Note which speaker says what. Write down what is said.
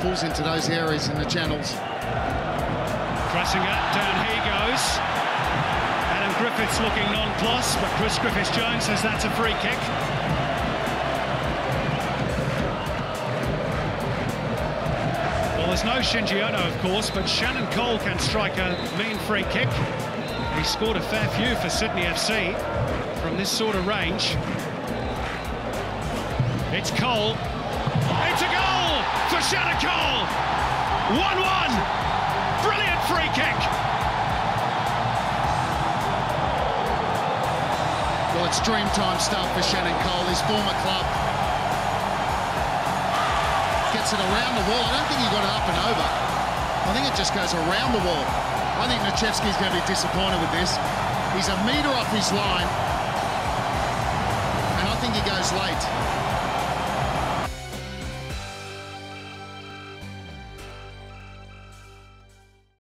Speaker 1: Pulls into those areas in the channels.
Speaker 2: Pressing it, down he goes. Adam Griffiths looking nonplussed, but Chris Griffiths-Jones says that's a free kick. Well, there's no Shinji Ono, of course, but Shannon Cole can strike a mean free kick. He scored a fair few for Sydney FC from this sort of range. It's Cole. It's a goal for Shannon Cole. 1-1. Brilliant free kick.
Speaker 1: Well, it's dream time stuff for Shannon Cole, his former club. Gets it around the wall. I don't think he got it up and over. I think it just goes around the wall. I think Necevski's going to be disappointed with this. He's a metre off his line. And